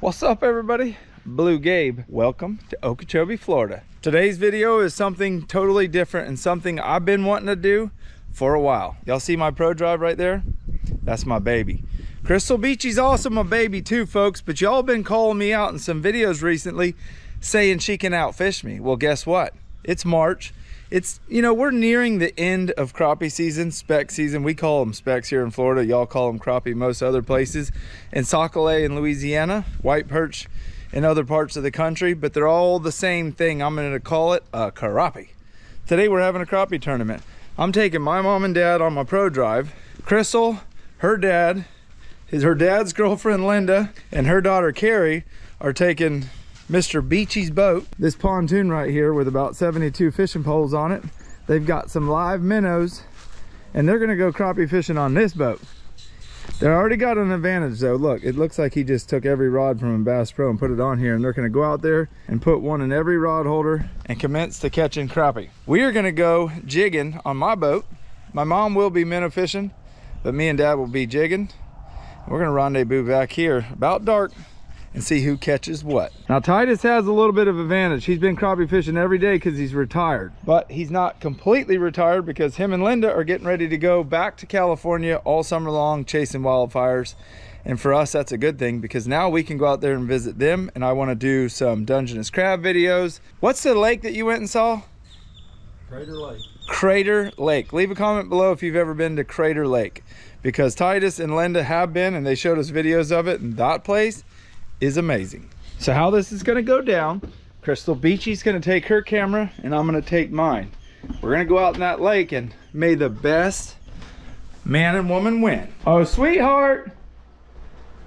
What's up everybody? Blue Gabe. Welcome to Okeechobee, Florida. Today's video is something totally different and something I've been wanting to do for a while. Y'all see my Pro Drive right there? That's my baby. Crystal Beachy's also my baby too, folks, but y'all been calling me out in some videos recently saying she can outfish me. Well, guess what? It's March. It's, you know, we're nearing the end of crappie season, speck season. We call them specks here in Florida. Y'all call them crappie most other places. In sac-a-lait in Louisiana, white perch in other parts of the country, but they're all the same thing. I'm gonna call it a crappie. Today we're having a crappie tournament. I'm taking my mom and dad on my pro drive. Crystal, her dad, his her dad's girlfriend Linda, and her daughter Carrie are taking Mr. Beachy's boat. This pontoon right here with about 72 fishing poles on it. They've got some live minnows and they're gonna go crappie fishing on this boat. They already got an advantage though. Look, it looks like he just took every rod from a Bass Pro and put it on here and they're gonna go out there and put one in every rod holder and commence to catching crappie. We are gonna go jigging on my boat. My mom will be minnow fishing, but me and dad will be jigging. We're gonna rendezvous back here about dark and see who catches what. Now Titus has a little bit of advantage. He's been crappie fishing every day because he's retired, but he's not completely retired because him and Linda are getting ready to go back to California all summer long chasing wildfires. And for us, that's a good thing because now we can go out there and visit them. And I want to do some Dungeness crab videos. What's the lake that you went and saw? Crater Lake. Crater Lake. Leave a comment below if you've ever been to Crater Lake because Titus and Linda have been and they showed us videos of it and that place is amazing. So how this is gonna go down, Crystal Beachy's gonna take her camera and I'm gonna take mine. We're gonna go out in that lake and may the best man and woman win. Oh, sweetheart.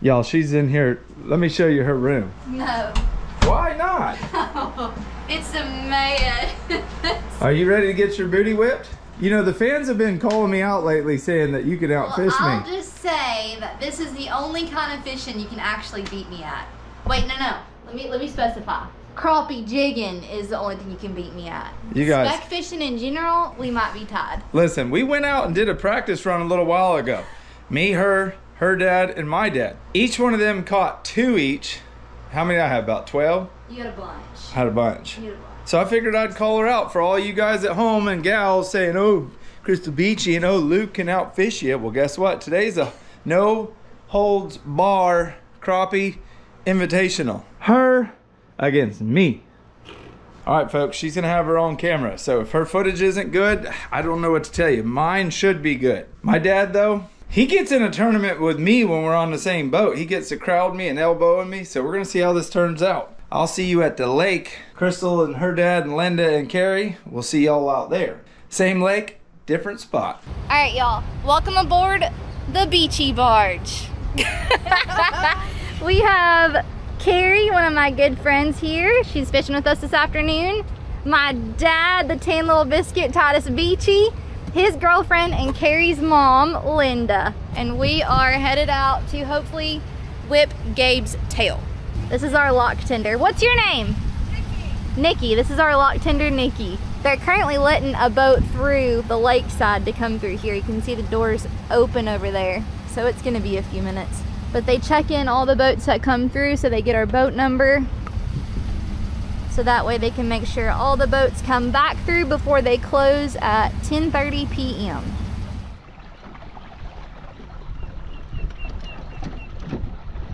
Y'all, she's in here. Let me show you her room. No. Why not? it's a man. Are you ready to get your booty whipped? You know, the fans have been calling me out lately saying that you can outfish well, I'll me. just say that this is the only kind of fishing you can actually beat me at. Wait, no, no. Let me let me specify. Crappie jigging is the only thing you can beat me at. You guys- Speck fishing in general, we might be tied. Listen, we went out and did a practice run a little while ago. Me, her, her dad, and my dad. Each one of them caught two each. How many I have? About 12? You got a bunch. Had a bunch. You got a bunch. So I figured I'd call her out for all you guys at home and gals saying, oh, Crystal Beachy and oh, Luke can outfish you. Well, guess what? Today's a no holds bar crappie invitational. Her against me. All right, folks, she's gonna have her own camera. So if her footage isn't good, I don't know what to tell you. Mine should be good. My dad, though, he gets in a tournament with me when we're on the same boat. He gets to crowd me and elbowing me. So we're gonna see how this turns out. I'll see you at the lake. Crystal and her dad and Linda and Carrie, we'll see y'all out there. Same lake, different spot. All right, y'all. Welcome aboard the Beachy Barge. we have Carrie, one of my good friends here. She's fishing with us this afternoon. My dad, the tan little biscuit, Titus Beachy, his girlfriend, and Carrie's mom, Linda. And we are headed out to hopefully whip Gabe's tail. This is our lock tender. What's your name? Nikki. Nikki. This is our lock tender, Nikki. They're currently letting a boat through the lakeside to come through here. You can see the doors open over there. So it's gonna be a few minutes. But they check in all the boats that come through so they get our boat number. So that way they can make sure all the boats come back through before they close at 10.30 p.m.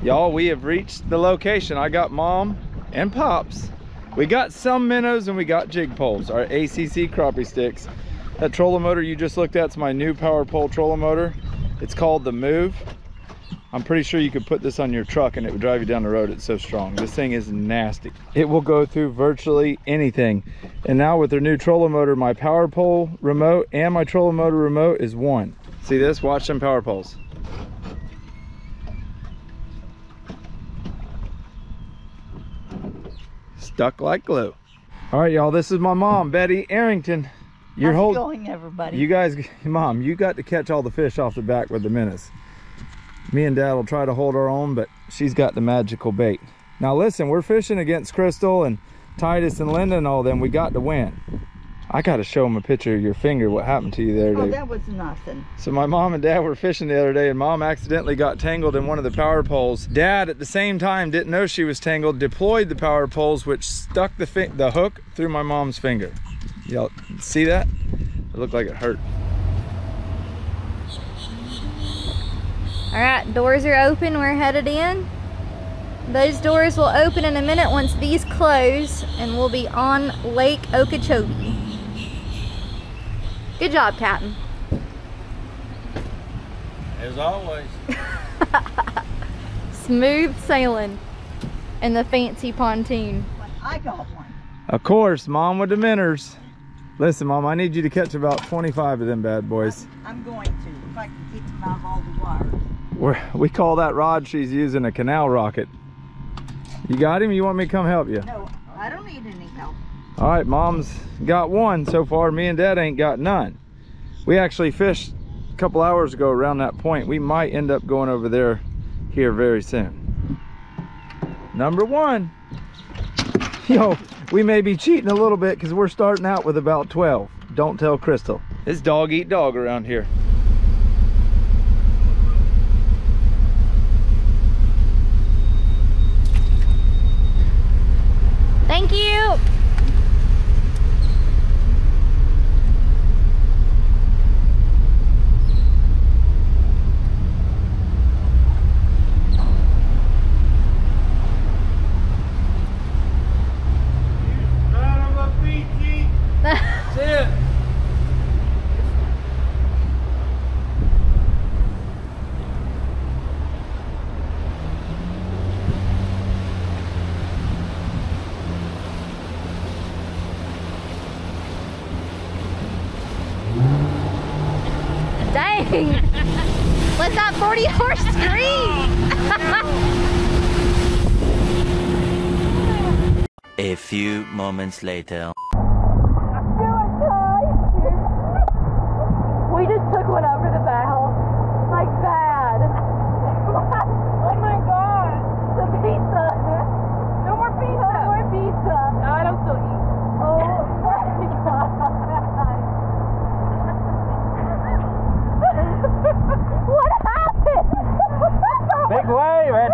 Y'all, we have reached the location. I got mom and pops. We got some minnows and we got jig poles, our ACC crappie sticks. That trolling motor you just looked at is my new power pole trolling motor. It's called the Move. I'm pretty sure you could put this on your truck and it would drive you down the road. It's so strong. This thing is nasty. It will go through virtually anything. And now with their new trolling motor, my power pole remote and my trolling motor remote is one. See this? Watch them power poles. Stuck like glue. All right, y'all, this is my mom, Betty Arrington. You're How's it holding. going, everybody? You guys, mom, you got to catch all the fish off the back with the menace. Me and dad will try to hold our own, but she's got the magical bait. Now listen, we're fishing against Crystal and Titus and Linda and all them. We got to win. I gotta show him a picture of your finger, what happened to you there, Oh, Dave. that was nothing. So my mom and dad were fishing the other day and mom accidentally got tangled in one of the power poles. Dad at the same time didn't know she was tangled, deployed the power poles which stuck the, the hook through my mom's finger. Y'all see that? It looked like it hurt. All right, doors are open. We're headed in. Those doors will open in a minute once these close, and we'll be on Lake Okeechobee. Good job, Captain. As always. Smooth sailing in the fancy pontoon. I got one. Of course, mom with the minnows. Listen, mom, I need you to catch about 25 of them bad boys. I'm going to, if I can keep them out of all the wires. We're, we call that rod she's using a canal rocket. You got him? You want me to come help you? No, I don't need any help. All right, mom's got one so far. Me and dad ain't got none. We actually fished a couple hours ago around that point. We might end up going over there here very soon. Number one. Yo, we may be cheating a little bit because we're starting out with about 12. Don't tell Crystal. It's dog eat dog around here. Thank you. Son of a peachy. That's it. Dang. Let that 40 horse scream. A few moments later. We just took one over the bow. Like bad. oh my god. The pizza. No more pizza. No more pizza. No, I don't still eat. Oh my god. what happened? Big wave. Had,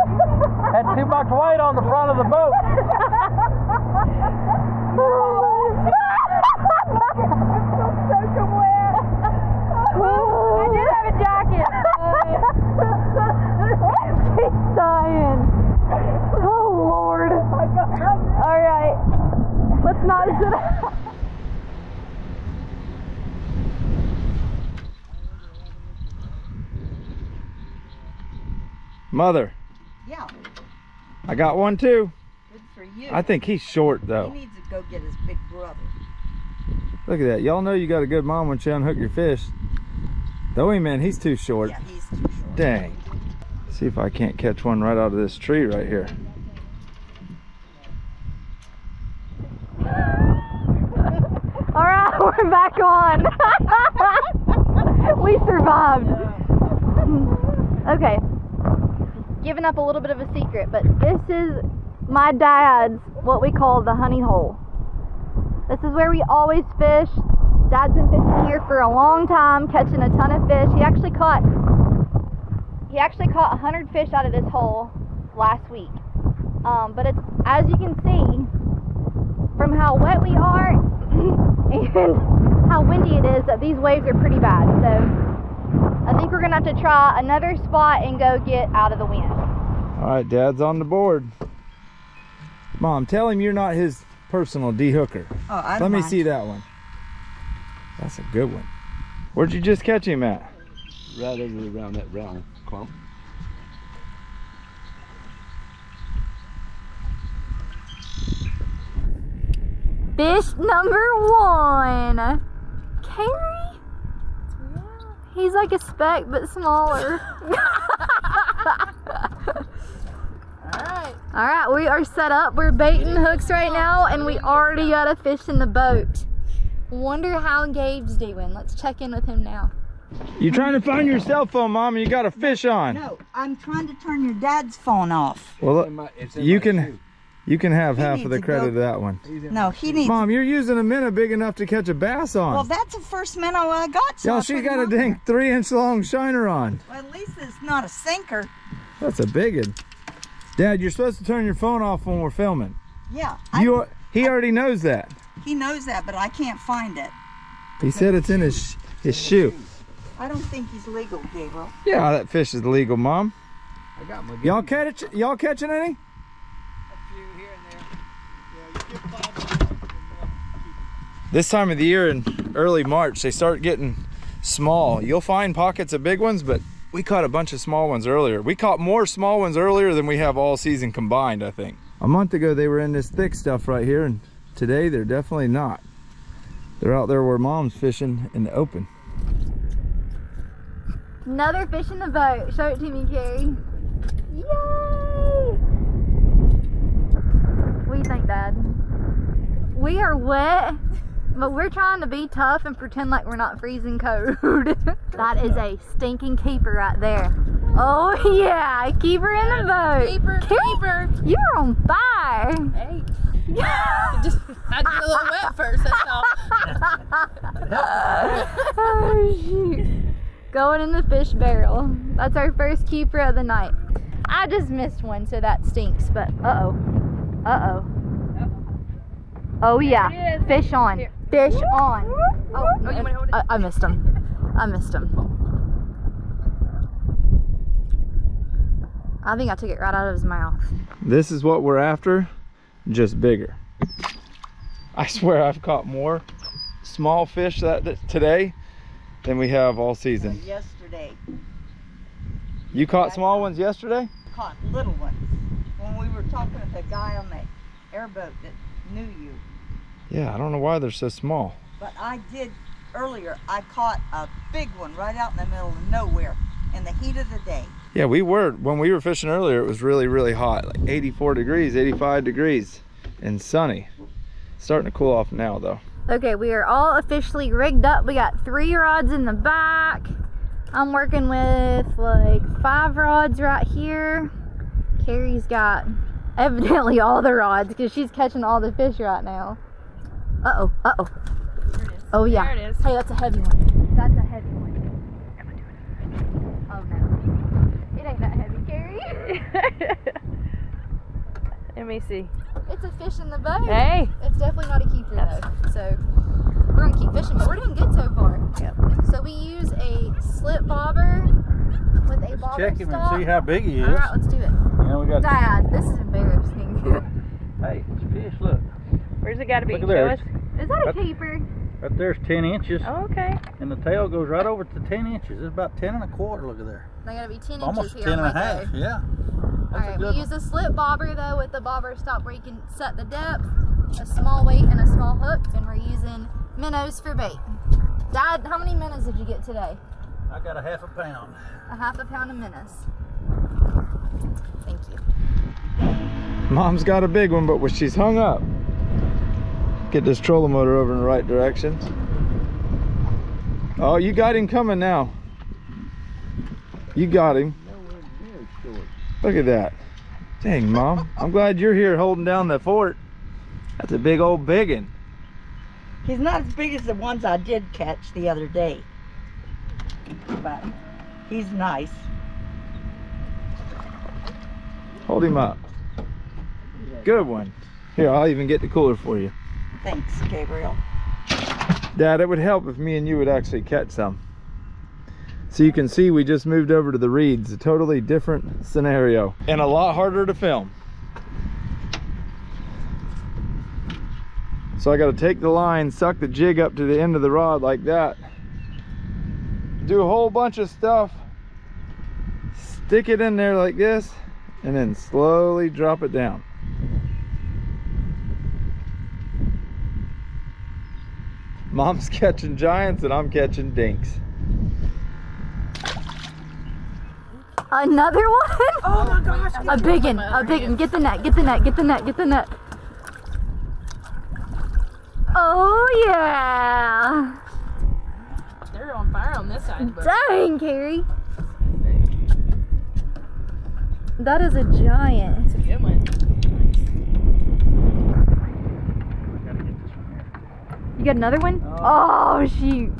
had too much weight on the front of the boat. I did have a jacket. She's dying. Oh Lord. All right. Let's not sit up. Mother, Yeah, I got one too. good for you. I think he's short though. He needs to go get his big brother. Look at that. Y'all know you got a good mom when she unhook your fish. Though he man, he's too short. Yeah, he's too short. Dang. See if I can't catch one right out of this tree right here. All right, we're back on. we survived. Okay. Giving up a little bit of a secret, but this is my dad's what we call the honey hole. This is where we always fish. Dad's been fishing here for a long time, catching a ton of fish. He actually caught he actually caught 100 fish out of this hole last week. Um, but it's as you can see from how wet we are and how windy it is that these waves are pretty bad. So I think we're gonna have to try another spot and go get out of the wind. All right, Dad's on the board. Mom, tell him you're not his personal de-hooker. Oh, I Let don't me mind. see that one. That's a good one. Where'd you just catch him at? right over around that round clump. Fish number one. Carrie? Yeah. He's like a speck but smaller. All right, we are set up. We're baiting hooks right now, and we already got a fish in the boat. Wonder how Gabe's doing. Let's check in with him now. You're trying to find your cell phone, Mom, and you got a fish on. No, I'm trying to turn your dad's phone off. Well, In my- it's in you can shoe. You can have He half of the credit go- of that one. No, he needs. Mom, you're using a minnow big enough to catch a bass on. Well, that's the first minnow I got. So Y'all, I she's put got a dang three inch long shiner on. Well, at least it's not a sinker. That's a big one. Dad, you're supposed to turn your phone off when we're filming. Yeah, I, You, he already knows that. he knows that, but I can't find it. He said it's in his his shoe. I don't think he's legal, Gabriel. Yeah, that fish is legal, Mom. I got my Y'all catch y'all catching any? A few here and there. Yeah, you five This time of the year in early March, they start getting small. You'll find pockets of big ones, but we caught a bunch of small ones earlier. We caught more small ones earlier than we have all season combined, I think. A month ago, they were in this thick stuff right here, and today they're definitely not. They're out there where mom's fishing in the open. Another fish in the boat. Show it to me, Carrie. Yay! What do you think, Dad? We are wet, but we're trying to be tough and pretend like we're not freezing cold. that is a stinking keeper right there. Oh yeah, keeper in the boat. Keeper, keeper. You're on fire. Hey. Yeah. Just to get a little wet first, that's all. oh shoot. Going in the fish barrel. That's our first keeper of the night. I just missed one, so that stinks, but uh oh. Uh oh. Oh yeah. Fish on. Here. Fish on. Oh, Oh, you wanna hold it? I, I missed him. I missed him. I think I took it right out of his mouth. This is what we're after, just bigger. I swear I've caught more small fish that, that today than we have all season. Yesterday, You caught small ones yesterday? caught little ones. When we were talking with the guy on the airboat that knew you. Yeah, I don't know why they're so small. But I did earlier. I caught a big one right out in the middle of nowhere in the heat of the day. Yeah, we were, when we were fishing earlier, it was really, really hot, like 84 degrees, 85 degrees, and sunny. Starting to cool off now though. Okay, we are all officially rigged up. We got three rods in the back. I'm working with like five rods right here. Carrie's got evidently all the rods because she's catching all the fish right now. Uh oh, uh oh. Oh yeah. There it is. Hey, that's a heavy one. That's a heavy one. Oh no. It ain't that heavy, Carrie. Let me see. it's a fish in the boat. Hey. It's definitely not a keeper though. So we're gonna keep fishing, but we're doing good so far. Yep. So we use a slip bobber with a bobber Check him stop. and see how big he is. All right, let's do it. You know, we got. Dad, this is embarrassing. Hey, it's a fish. Look, Where's it gotta be? Look at Show us. is that a That's- keeper? right there's 10 inches, Oh, okay. and the tail goes right over to 10 inches. It's about 10 and a quarter. Look at there. They gotta be 10 Almost inches 10 here. and a half. there. Yeah. All That's a right, good we use a slip bobber though with the bobber stop where you can set the depth, a small weight, and a small hook, and we're using minnows for bait. Dad, how many minnows did you get today? I got a half a pound. A half a pound of minnows. Thank you. Mom's got a big one, but she's hung up, get this trolling motor over in the right direction. Oh, you got him coming now. You got him. Look at that. Dang, Mom. I'm glad you're here holding down the fort. That's a big old biggin. He's not as big as the ones I did catch the other day. But he's nice. Hold him up. Good one. Here, I'll even get the cooler for you. Thanks, Gabriel. Dad, it would help if me and you would actually catch some. So you can see we just moved over to the reeds, a totally different scenario and a lot harder to film. So I got to take the line, suck the jig up to the end of the rod like that. Do a whole bunch of stuff. Stick it in there like this and then slowly drop it down. Mom's catching giants and I'm catching dinks. Another one? Oh my gosh. A big one, a big one. Get the net, get the net, get the net, get the net. Oh yeah. They're on fire on this side. But Dang, Carrie. That is a giant. it's a good one. You got another one? Oh, shoot.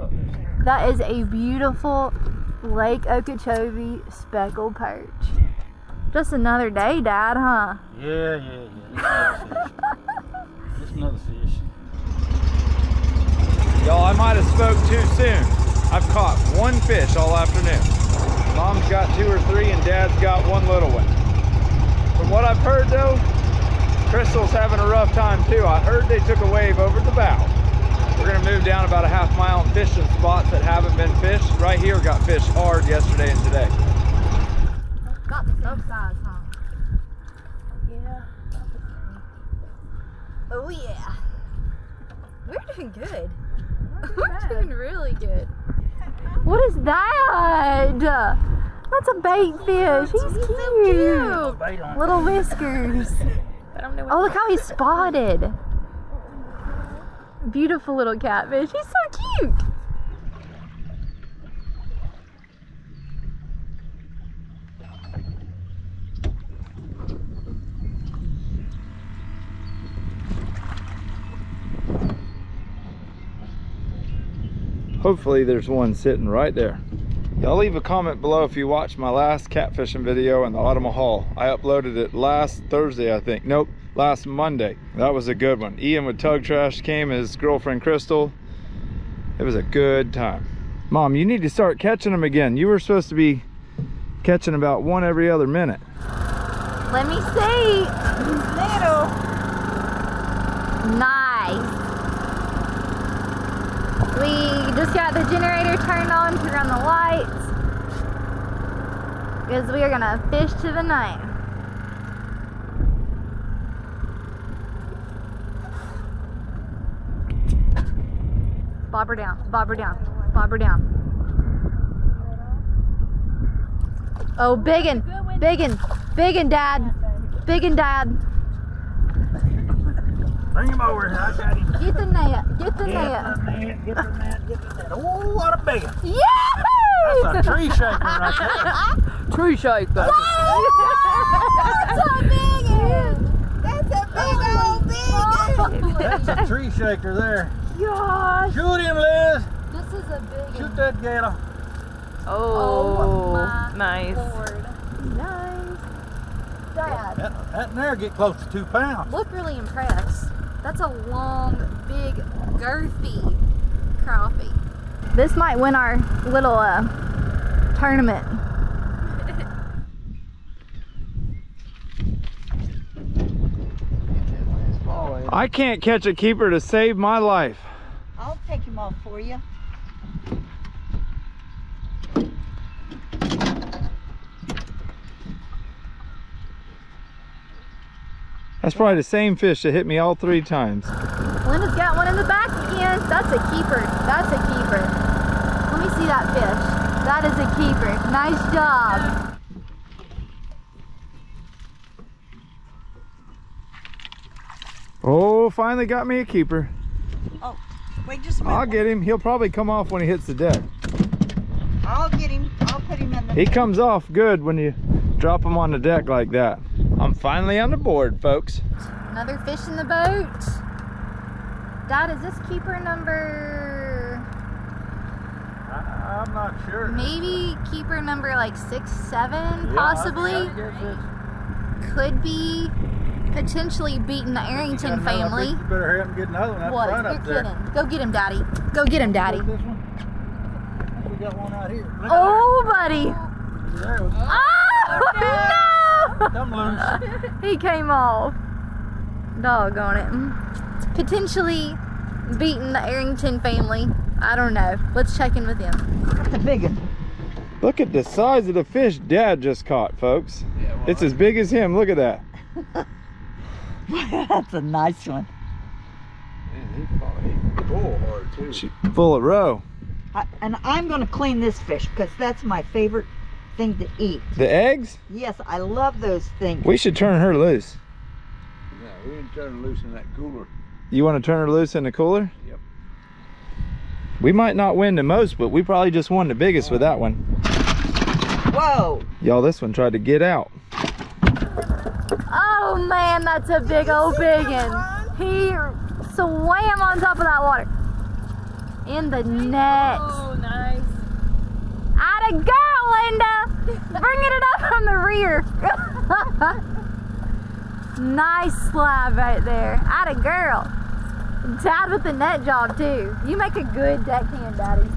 Oh, that is a beautiful Lake Okeechobee speckled perch. Just another day, Dad, huh? Yeah, yeah, yeah. Just another fish. Y'all, I might have spoke too soon. I've caught one fish all afternoon. Mom's got two or three and Dad's got one little one. From what I've heard though, Crystal's having a rough time too. I heard they took a wave over the bow. We're gonna move down about a half mile and fish some spots that haven't been fished. Right here got fished hard yesterday and today. Got the sub size, huh? Yeah. Oh yeah. We're doing good. We're doing really good. What is that? That's a bait fish. He's cute. Bait on. Little whiskers. I don't know what Oh, look how he's spotted. Beautiful little catfish. He's so cute. Hopefully there's one sitting right there. Y'all leave a comment below if you watched my last catfishing video in the Autumn Hall. I uploaded it last Thursday, I think. Nope, last Monday. That was a good one. Ian with Tug Trash came, his girlfriend Crystal. It was a good time. Mom, you need to start catching them again. You were supposed to be catching about one every other minute. Let me see. Little. Nice. We just got the generator turned on, turned on the lights. Because we are gonna fish to the night. Bob her down, bob her down, bob her down. Oh, biggin, biggin, biggin, dad, biggin, dad. Bring him over here. I got him. Get the net, get the Get net. the net, get the net, get the net. Oh, what a big one. Yahoo! That's a tree shaker right there. Tree shake. That's That's a big one. That's a big old big That's a tree shaker there. Gosh, Shoot him, Liz. this is a big Shoot that gator. Oh, oh, my nice. Lord. Nice. Dad, That, that there get close to two pounds. look really impressed. That's a long, big, girthy crappie. This might win our little uh, tournament. I can't catch a keeper to save my life. I'll take him off for you. That's probably the same fish that hit me all three times. Linda's got one in the back again. That's a keeper. That's a keeper. Let me see that fish. That is a keeper. Nice job. Oh, finally got me a keeper. Oh, wait just a minute. I'll get him. He'll probably come off when he hits the deck. I'll get him. I'll put him in the. He comes off good when you drop him on the deck like that. I'm finally on the board, folks. Another fish in the boat. Dad, is this keeper number I, I'm not sure. maybe keeper number like six, seven, Yeah, possibly? I- I guess it's- Could be potentially beating the Arrington got family. You better hurry up and get another one What? You're up there. kidding. Go get him, Daddy. Go get him, Daddy. This one? I think We got one out here. Oh, buddy. there. There we go. Oh, no! Come loose. he came off. Doggone it. Potentially beating the Arrington family. I don't know. Let's check in with him. the big one. Look at the size of the fish Dad just caught, folks. It's as big as him. Look at that. That's a nice one. Man, he She- Full of roe. I, and I'm going to clean this fish because that's my favorite thing to eat. The eggs? Yes, I love those things. We should turn her loose. Yeah, we didn't turn her loose in that cooler. You want to turn her loose in the cooler? Yep. We might not win the most, but we probably just won the biggest with that one. Whoa! Y'all, this one tried to get out. Oh man, that's a big old big one. He swam on top of that water. In the net. Oh, nice. Atta girl, Linda! Bringing it up from the rear. nice slab right there. Atta girl. Dad with the net job too. You make a good deckhand, Daddy.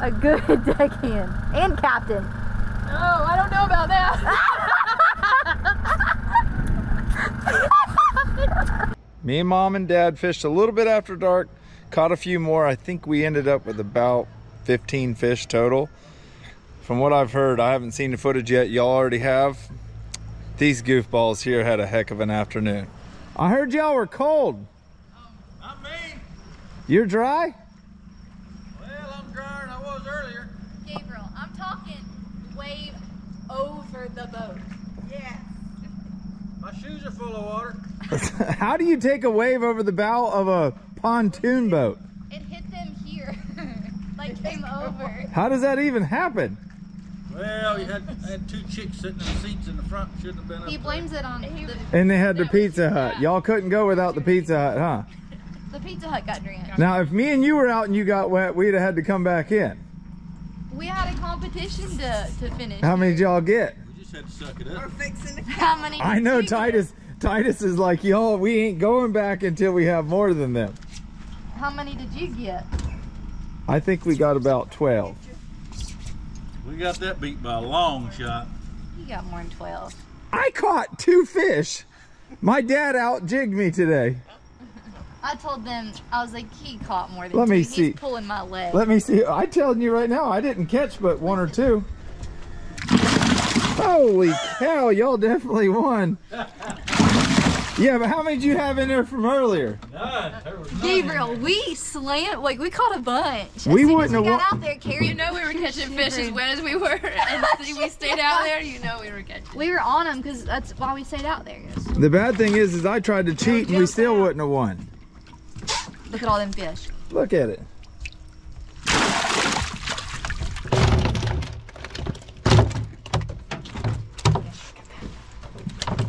A good deckhand. And captain. Oh, I don't know about that. Me and mom and dad fished a little bit after dark, caught a few more. I think we ended up with about 15 fish total. From what I've heard, I haven't seen the footage yet. Y'all already have. These goofballs here had a heck of an afternoon. I heard y'all were cold. Not me. You're dry? Well, I'm drier than I was earlier. Gabriel, I'm talking wave over the boat. My shoes are full of water. How do you take a wave over the bow of a pontoon boat? It hit them here. like came over. How does that even happen? Well, you had, I had two chicks sitting in the seats in the front. Shouldn't have been up He there. blames it on the, And they had the Pizza Hut. Y'all couldn't go without the Pizza Hut, huh? the Pizza Hut got drenched. Now, if me and you were out and you got wet, we'd have had to come back in. We had a competition to, to finish. How many did y'all get? We just had to suck it up. We're fixing. How many? I know you get? Titus. Titus is like, y'all, we ain't going back until we have more than them. How many did you get? I think we got about 12. We got that beat by a long shot. You got more than 12. I caught two fish. My dad out jigged me today. I told them, I was like, he caught more than Let two. me He's see. pulling my leg. Let me see. I telling you right now, I didn't catch but one or two. Holy cow, y'all definitely won. Yeah, but how many did you have in there from earlier? None. There was none. Gabriel, we slammed, like, we caught a bunch. As We soon wouldn't as we have got out there, Carrie, You know we were catching fish as wet as we were, and we stayed out there. You know we were catching. we were on them because that's why we stayed out there. The bad thing is, is I tried to cheat and we still wouldn't have won. Look at all them fish. Look at it.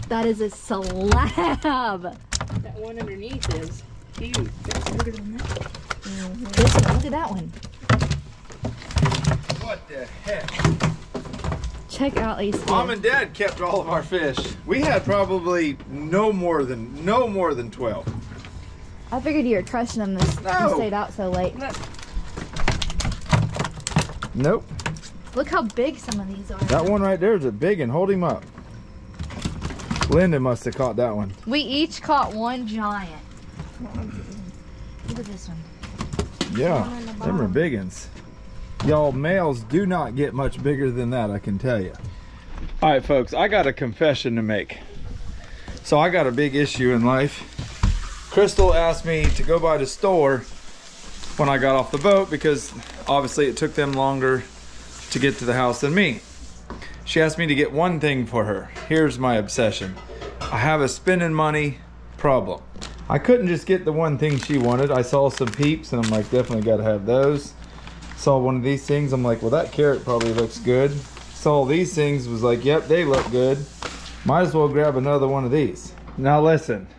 That is a slab. That one underneath is huge. Mm-hmm. This one, look at that one. What the heck? Check out these fish. Mom and Dad kept all of our fish. We had probably no more than no more than 12. I figured you were trusting them this No. you stayed out so late. Nope. Look how big some of these are. That one right there is a big one. Hold him up. Linda must have caught that one. We each caught one giant. Look at this one. Yeah, the them are bottom. big ones. Y'all males do not get much bigger than that, I can tell you. All right, folks, I got a confession to make. So I got a big issue in life. Crystal asked me to go by the store when I got off the boat because obviously it took them longer to get to the house than me. She asked me to get one thing for her. Here's my obsession. I have a spending money problem. I couldn't just get the one thing she wanted. I saw some peeps and I'm like, definitely gotta have those. Saw one of these things, I'm like, well that carrot probably looks good. Saw these things, was like, yep, they look good. Might as well grab another one of these. Now listen,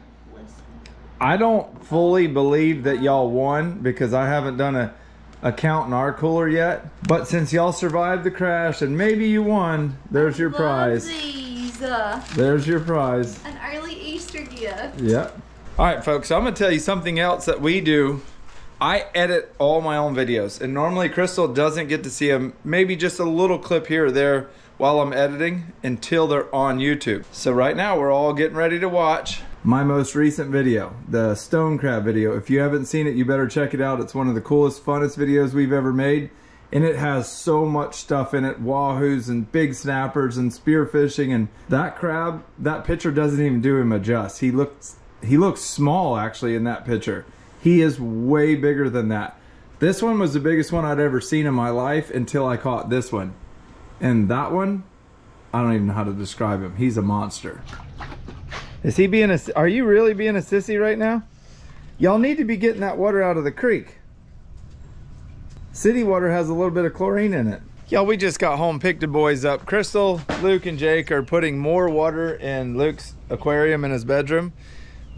I don't fully believe that y'all won because I haven't done a, a count in our cooler yet. But since y'all survived the crash and maybe you won, there's your prize. These, There's your prize. an early Easter gift. Yep. All right, folks, I'm gonna tell you something else that we do. I edit all my own videos, and normally Crystal doesn't get to see them. Maybe just a little clip here or there while I'm editing until they're on YouTube. So right now we're all getting ready to watch my most recent video, the stone crab video. If you haven't seen it, you better check it out. It's one of the coolest, funnest videos we've ever made. And it has so much stuff in it, wahoos and big snappers and spearfishing and that crab, that picture doesn't even do him a just. He looks he looks small actually in that picture. He is way bigger than that. This one was the biggest one I'd ever seen in my life until I caught this one. And that one, I don't even know how to describe him. He's a monster. Is he being a, are you really being a sissy right now? Y'all need to be getting that water out of the creek. City water has a little bit of chlorine in it. Y'all, we just got home, picked the boys up. Crystal, Luke, and Jake are putting more water in Luke's aquarium in his bedroom.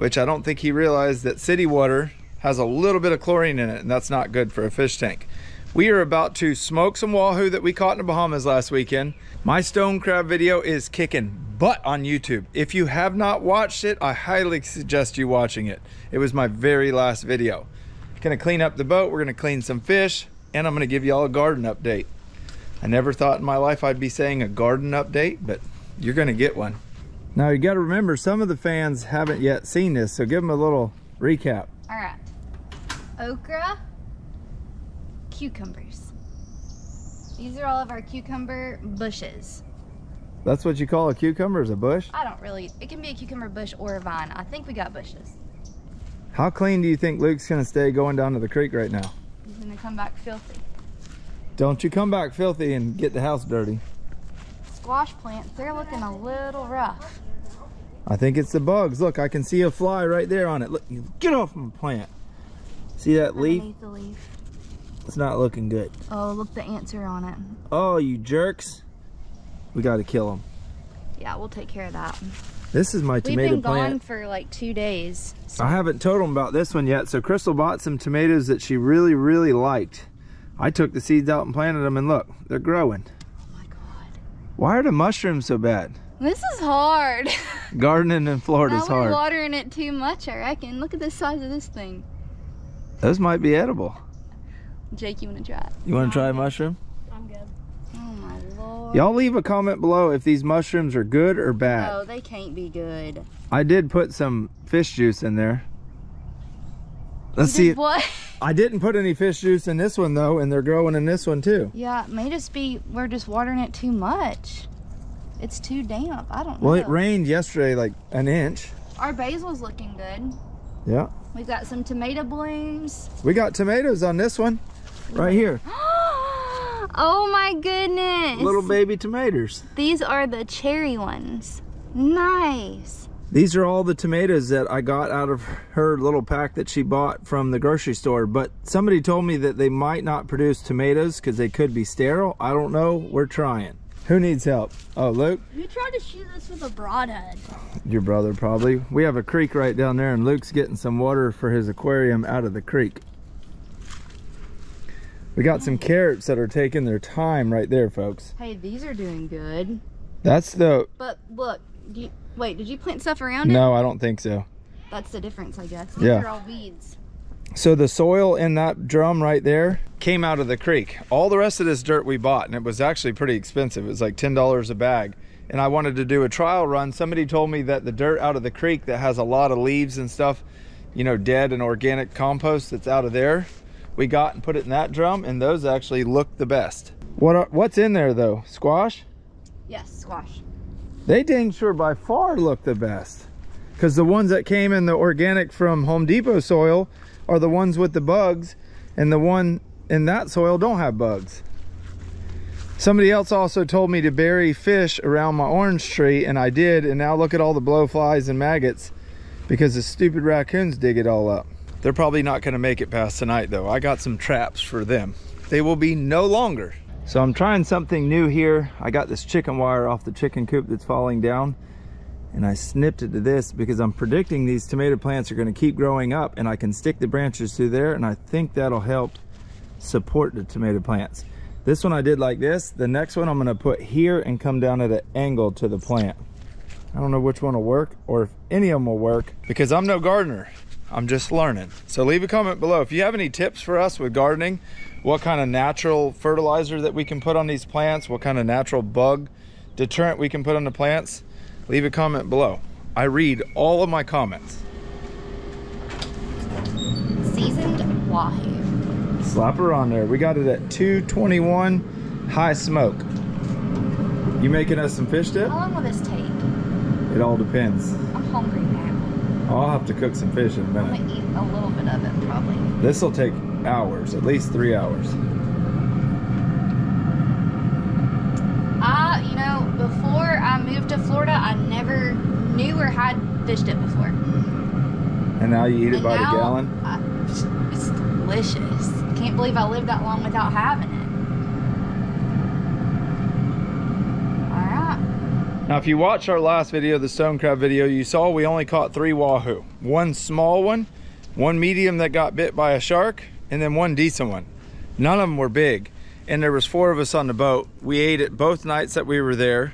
which I don't think he realized that city water has a little bit of chlorine in it and that's not good for a fish tank. We are about to smoke some wahoo that we caught in the Bahamas last weekend. My stone crab video is kicking butt on YouTube. If you have not watched it, I highly suggest you watching it. It was my very last video. Gonna clean up the boat, we're gonna clean some fish, and I'm gonna give y'all a garden update. I never thought in my life I'd be saying a garden update, but you're gonna get one. Now you gotta remember, some of the fans haven't yet seen this, so give them a little recap. All right. Okra, cucumbers. These are all of our cucumber bushes. That's what you call a cucumber, is a bush? I don't really, it can be a cucumber bush or a vine. I think we got bushes. How clean do you think Luke's gonna stay going down to the creek right now? He's gonna come back filthy. Don't you come back filthy and get the house dirty. Squash plants, they're looking a little rough. I think it's the bugs. Look, I can see a fly right there on it. Look, get off my plant. See that leaf? Underneath the leaf. It's not looking good. Oh, look, the ants are on it. Oh, you jerks. We gotta kill them. Yeah, we'll take care of that. This is my tomato. plant. We've tomato been gone plant. for like two days. So I haven't told them about this one yet. So Crystal bought some tomatoes that she really, really liked. I took the seeds out and planted them and look, they're growing. oh my God. Why are the mushrooms so bad? This is hard. Gardening in Florida now is we're hard. watering it too much, I reckon. Look at the size of this thing. Those might be edible. Jake, you want to try it? You want to try a mushroom? I'm good. Oh my lord. Y'all leave a comment below if these mushrooms are good or bad. Oh, they can't be good. I did put some fish juice in there. Let's You see. did What? I didn't put any fish juice in this one though, and they're growing in this one too. Yeah, it may just be we're just watering it too much. It's too damp. I don't Well, know. it rained yesterday like an inch. Our basil's looking good. Yeah. We've got some tomato blooms. We got tomatoes on this one right here. oh my goodness. Little baby tomatoes. These are the cherry ones. Nice. These are all the tomatoes that I got out of her little pack that she bought from the grocery store. But somebody told me that they might not produce tomatoes because they could be sterile. I don't know. We're trying. Who needs help? Oh, Luke, You tried to shoot this with a broadhead. your brother probably. We have a creek right down there and Luke's getting some water for his aquarium out of the creek. We got some carrots that are taking their time right there, folks. Hey, these are doing good. That's the, But look, do you, wait, did you plant stuff around it? no, I don't think so. That's the difference, I guess. These Yeah. are all weeds. So the soil in that drum right there came out of the creek. All the rest of this dirt we bought, and it was actually pretty expensive. It was like $10 a bag. And I wanted to do a trial run. Somebody told me that the dirt out of the creek that has a lot of leaves and stuff, you know, dead and organic compost that's out of there, we got and put it in that drum, and those actually look the best. What are, what's in there though? Squash? Yes, squash. They dang sure by far look the best. Because the ones that came in the organic from Home Depot soil are the ones with the bugs, and the one in that soil don't have bugs. Somebody else also told me to bury fish around my orange tree, and I did, and now look at all the blowflies and maggots because the stupid raccoons dig it all up. They're probably not gonna make it past tonight though. I got some traps for them. They will be no longer. So I'm trying something new here. I got this chicken wire off the chicken coop that's falling down and I snipped it to this because I'm predicting these tomato plants are gonna keep growing up and I can stick the branches through there and I think that'll help support the tomato plants. This one I did like this. The next one I'm gonna put here and come down at an angle to the plant. I don't know which one will work or if any of them will work because I'm no gardener. I'm just learning. So leave a comment below. If you have any tips for us with gardening, what kind of natural fertilizer that we can put on these plants, what kind of natural bug deterrent we can put on the plants, leave a comment below. I read all of my comments. Seasoned wahoo. Slap her on there. We got it at 221 high smoke. You making us some fish dip? How long will this take? It all depends. I'm hungry now. I'll have to cook some fish in a I'm minute. gonna eat a little bit of it probably. This will take hours, at least three hours. I, you know, before I moved to Florida, I never knew or had fished it before. And now you eat it And by now, the gallon? I, it's delicious. Can't believe I lived that long without having it. All right. Now, if you watched our last video, the stone crab video, you saw we only caught three wahoo. One small one, one medium that got bit by a shark, and then one decent one. None of them were big. And there was four of us on the boat. We ate it both nights that we were there.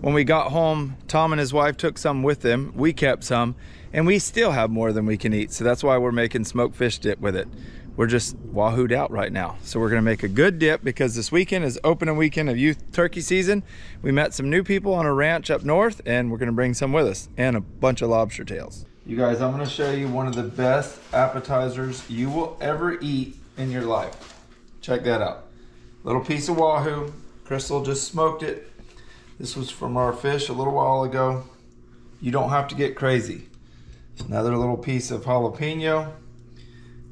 When we got home, Tom and his wife took some with them. We kept some, and we still have more than we can eat. So that's why we're making smoked fish dip with it we're just wahooed out right now. So we're gonna make a good dip because this weekend is opening weekend of youth turkey season. We met some new people on a ranch up north and we're gonna bring some with us and a bunch of lobster tails. You guys, I'm gonna show you one of the best appetizers you will ever eat in your life. Check that out. Little piece of wahoo. Crystal just smoked it. This was from our fish a little while ago. You don't have to get crazy. Another little piece of jalapeno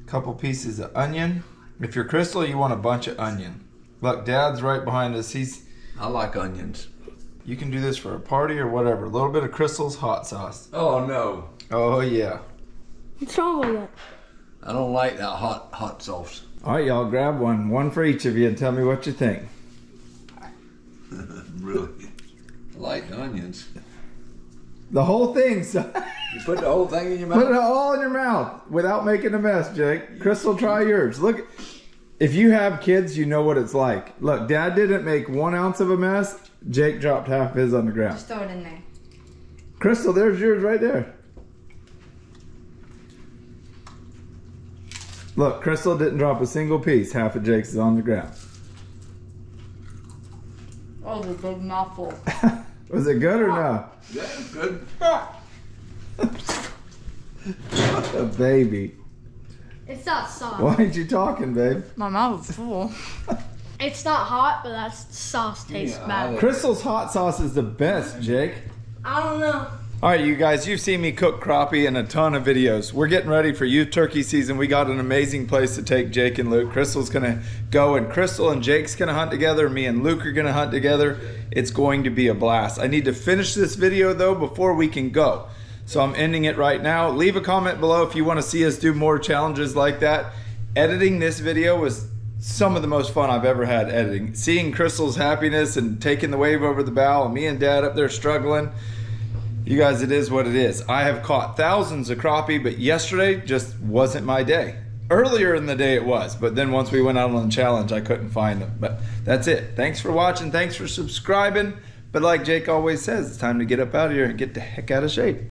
couple pieces of onion. If you're Crystal, you want a bunch of onion. Look, Dad's right behind us. He's. I like onions. You can do this for a party or whatever. A little bit of Crystal's hot sauce. Oh no. Oh yeah. What's wrong with it? I don't like that hot hot sauce. All right, y'all grab one, one for each of you, and tell me what you think. really? I like onions. The whole thing. So you put the whole thing in your mouth? Put it all in your mouth without making a mess, Jake. Crystal, try yours. Look, if you have kids, you know what it's like. Look, Dad didn't make one ounce of a mess. Jake dropped half his on the ground. Just throw it in there. Crystal, there's yours right there. Look, Crystal didn't drop a single piece. Half of Jake's is on the ground. Oh, the big mouthful. Was it good or no? Yeah, good. A baby. It's not soft. Why ain't you talking, babe? My mouth is full. it's not hot, but that sauce tastes Yeah, bad. Crystal's hot sauce is the best, Jake. I don't know. All right, you guys, you've seen me cook crappie in a ton of videos. We're getting ready for youth turkey season. We got an amazing place to take Jake and Luke. Crystal's gonna go and Crystal and Jake's gonna hunt together. Me and Luke are gonna hunt together. It's going to be a blast. I need to finish this video though before we can go. So I'm ending it right now. Leave a comment below if you wanna see us do more challenges like that. Editing this video was some of the most fun I've ever had editing. Seeing Crystal's happiness and taking the wave over the bow and me and dad up there struggling. You guys, it is what it is. I have caught thousands of crappie, but yesterday just wasn't my day. Earlier in the day it was, but then once we went out on the challenge, I couldn't find them. But that's it. Thanks for watching. Thanks for subscribing. But like Jake always says, it's time to get up out of here and get the heck out of shape.